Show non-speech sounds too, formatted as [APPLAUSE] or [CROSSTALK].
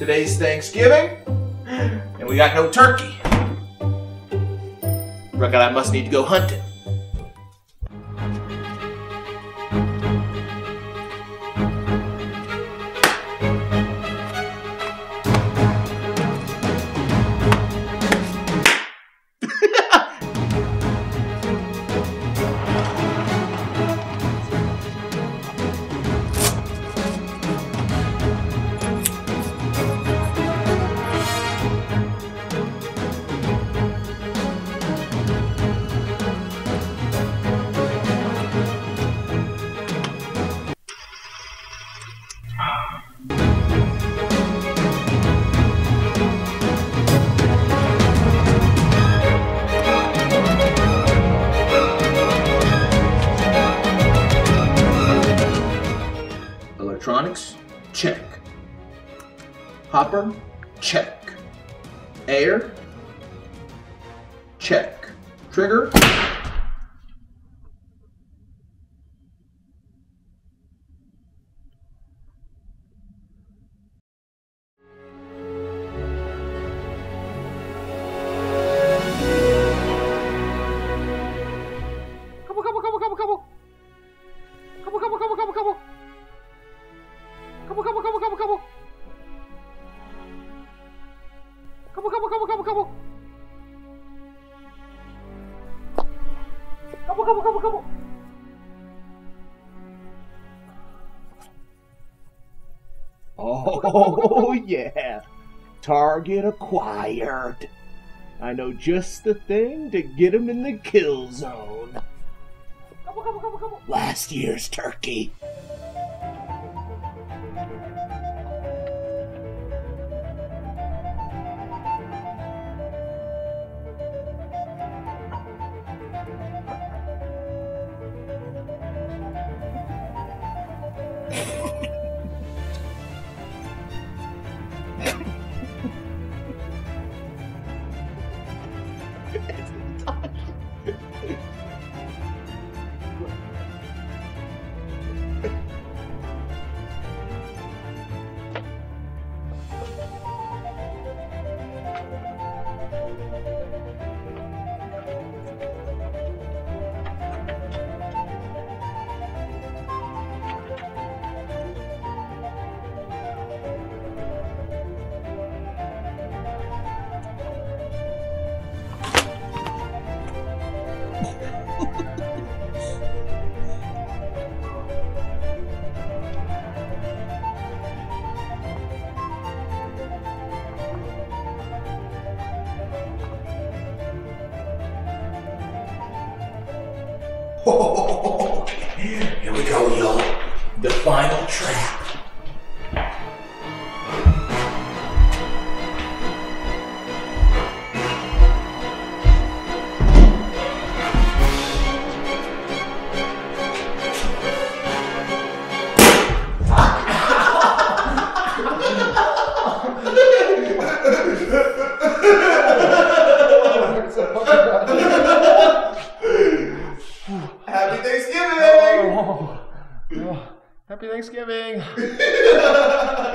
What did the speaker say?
Today's Thanksgiving, and we got no turkey. Reckon I must need to go hunting. Electronics, check. Hopper, check. Air, check. Trigger, Couple, couple, couple, couple, couple. Couple, couple, couple, couple. Oh, [LAUGHS] yeah. Target acquired. I know just the thing to get him in the kill zone. Couple, couple, couple, couple. Last year's turkey. it's a dodge. [LAUGHS] Here we go, y'all. The final trap. Happy Thanksgiving. [LAUGHS]